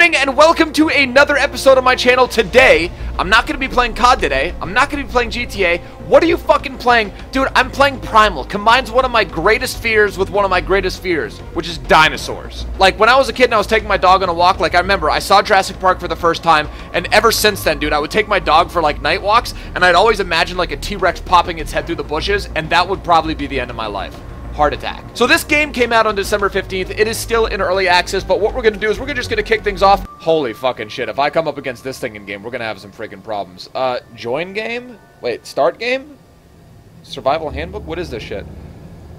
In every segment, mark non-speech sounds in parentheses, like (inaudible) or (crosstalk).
happening and welcome to another episode of my channel today. I'm not going to be playing COD today. I'm not going to be playing GTA. What are you fucking playing? Dude, I'm playing Primal. Combines one of my greatest fears with one of my greatest fears, which is dinosaurs. Like, when I was a kid and I was taking my dog on a walk, like, I remember I saw Jurassic Park for the first time, and ever since then, dude, I would take my dog for, like, night walks, and I'd always imagine, like, a T-Rex popping its head through the bushes, and that would probably be the end of my life heart attack. So this game came out on December 15th. It is still in early access, but what we're going to do is we're just going to kick things off. Holy fucking shit. If I come up against this thing in game, we're going to have some freaking problems. Uh, join game? Wait, start game? Survival handbook? What is this shit?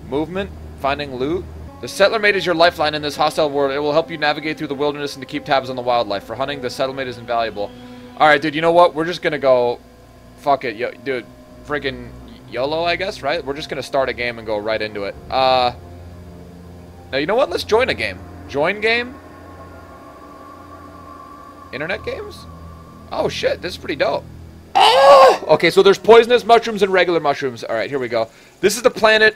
Movement? Finding loot? The settler mate is your lifeline in this hostile world. It will help you navigate through the wilderness and to keep tabs on the wildlife. For hunting, the settler mate is invaluable. Alright, dude, you know what? We're just going to go... Fuck it. Yo, dude, freaking YOLO, I guess, right? We're just going to start a game and go right into it. Uh, now, you know what? Let's join a game. Join game? Internet games? Oh, shit. This is pretty dope. Oh! (gasps) Okay, so there's poisonous mushrooms and regular mushrooms. All right, here we go. This is the planet...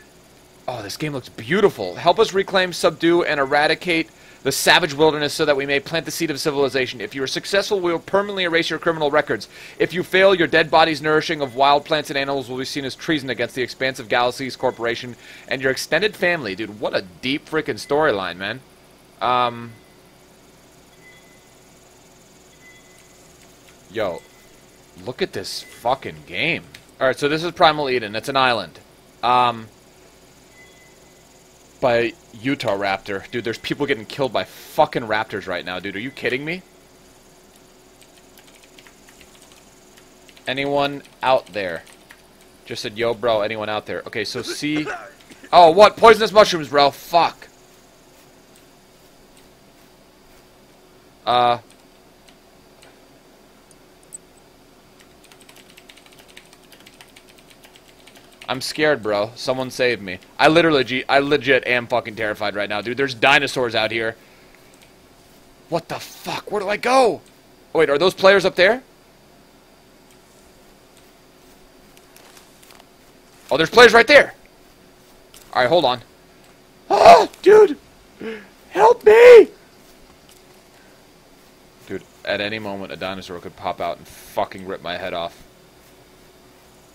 Oh, this game looks beautiful. Help us reclaim, subdue, and eradicate the savage wilderness so that we may plant the seed of civilization. If you are successful, we will permanently erase your criminal records. If you fail, your dead bodies nourishing of wild plants and animals will be seen as treason against the expansive Galaxies Corporation and your extended family. Dude, what a deep freaking storyline, man. Um... Yo, look at this fucking game. Alright, so this is Primal Eden. It's an island. Um by Utah Raptor. Dude, there's people getting killed by fucking raptors right now, dude. Are you kidding me? Anyone out there? Just said, yo, bro, anyone out there? Okay, so see... Oh, what? Poisonous mushrooms, bro. Fuck. Uh... I'm scared, bro. Someone save me. I literally, I legit am fucking terrified right now, dude. There's dinosaurs out here. What the fuck? Where do I go? Oh, wait, are those players up there? Oh, there's players right there. All right, hold on. Oh, dude. Help me. Dude, at any moment, a dinosaur could pop out and fucking rip my head off.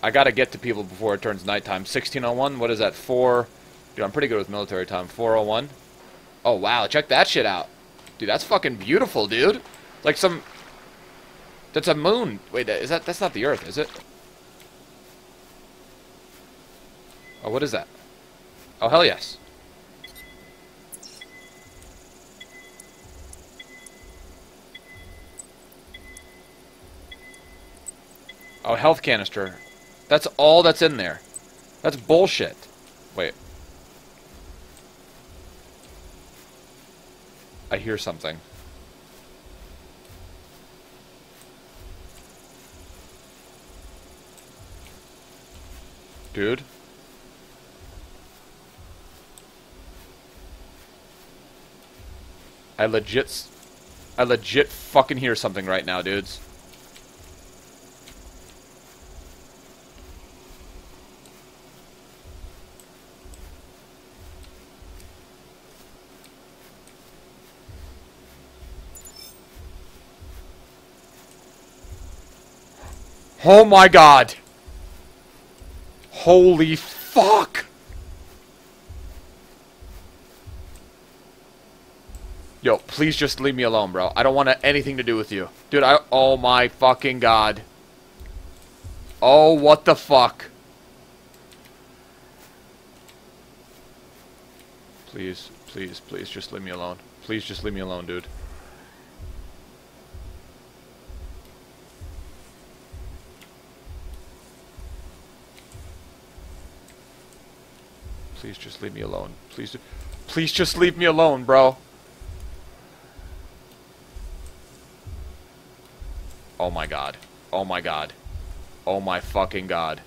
I gotta get to people before it turns nighttime. 1601, what is that? 4... Dude, I'm pretty good with military time. 401. Oh, wow, check that shit out. Dude, that's fucking beautiful, dude. Like some... That's a moon. Wait, is that... That's not the Earth, is it? Oh, what is that? Oh, hell yes. Oh, health canister. That's all that's in there. That's bullshit. Wait. I hear something. Dude? I legit... I legit fucking hear something right now, dudes. Oh my god. Holy fuck. Yo, please just leave me alone, bro. I don't want anything to do with you. Dude, I... Oh my fucking god. Oh, what the fuck. Please, please, please just leave me alone. Please just leave me alone, dude. Just leave me alone. Please, please just leave me alone, bro. Oh my god. Oh my god. Oh my fucking god.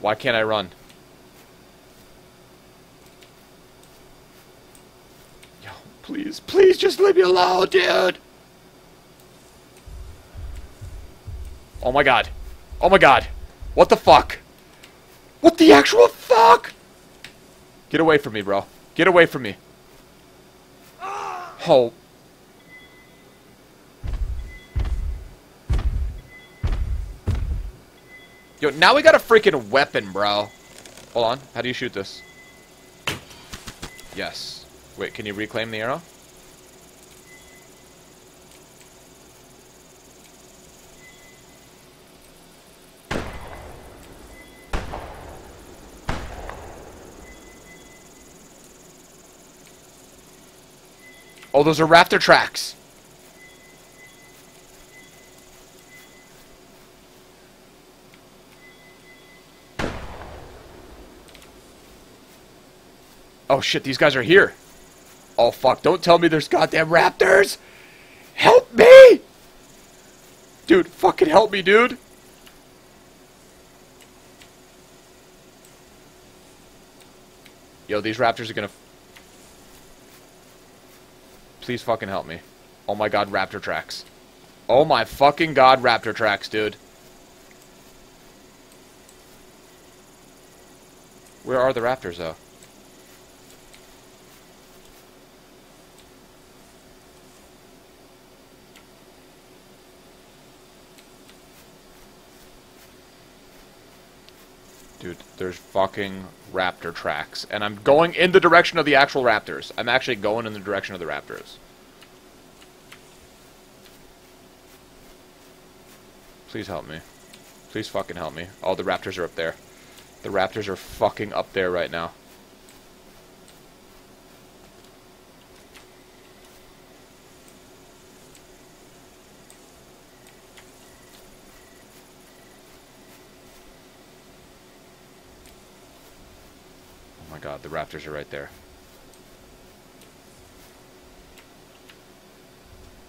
Why can't I run? Yo, please, please just leave me alone, dude. Oh my god. Oh my god. What the fuck? What the actual fuck? Get away from me, bro. Get away from me. Oh. Yo, now we got a freaking weapon, bro. Hold on. How do you shoot this? Yes. Wait, can you reclaim the arrow? Oh, those are raptor tracks. Oh shit, these guys are here. Oh fuck, don't tell me there's goddamn raptors! Help me! Dude, fucking help me, dude! Yo, these raptors are gonna... Please fucking help me. Oh my god, raptor tracks. Oh my fucking god, raptor tracks, dude. Where are the raptors, though? Dude, there's fucking raptor tracks. And I'm going in the direction of the actual raptors. I'm actually going in the direction of the raptors. Please help me. Please fucking help me. Oh, the raptors are up there. The raptors are fucking up there right now. God, the raptors are right there.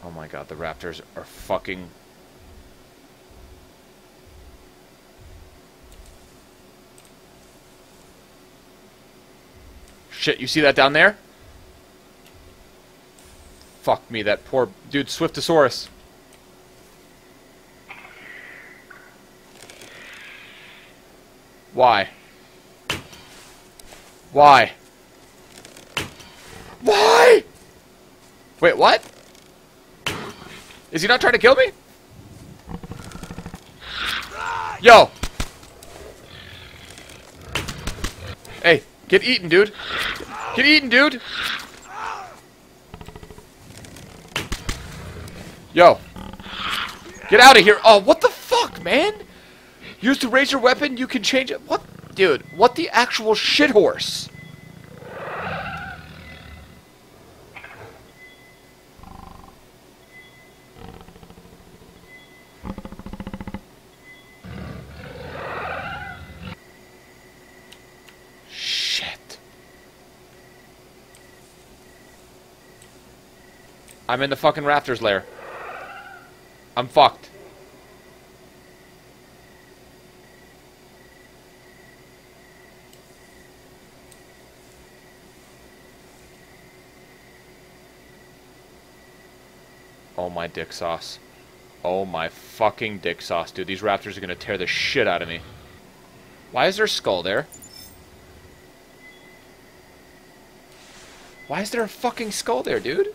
Oh my god, the raptors are fucking... Shit, you see that down there? Fuck me, that poor... Dude, Swiftosaurus. Why? Why? Why? Wait, what? Is he not trying to kill me? Yo! Hey, get eaten, dude. Get eaten, dude. Yo. Get out of here. Oh, what the fuck, man? Use to raise your weapon, you can change it. What? Dude, what the actual shit horse? Shit. I'm in the fucking raptor's lair. I'm fucked. My dick sauce. Oh my fucking dick sauce, dude. These raptors are gonna tear the shit out of me. Why is there a skull there? Why is there a fucking skull there, dude?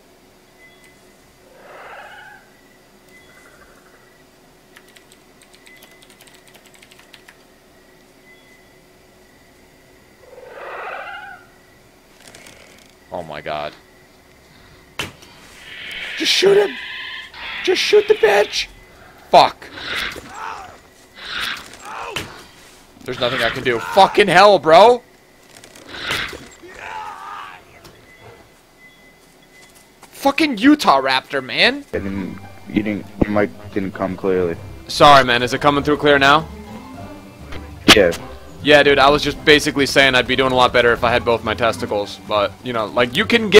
Oh my god. Just shoot him! Just shoot the bitch! Fuck. There's nothing I can do. Fucking hell, bro! Fucking Utah Raptor, man! I didn't, you didn't, your mic didn't come clearly. Sorry, man. Is it coming through clear now? Yeah. Yeah, dude, I was just basically saying I'd be doing a lot better if I had both my testicles. But, you know, like, you can get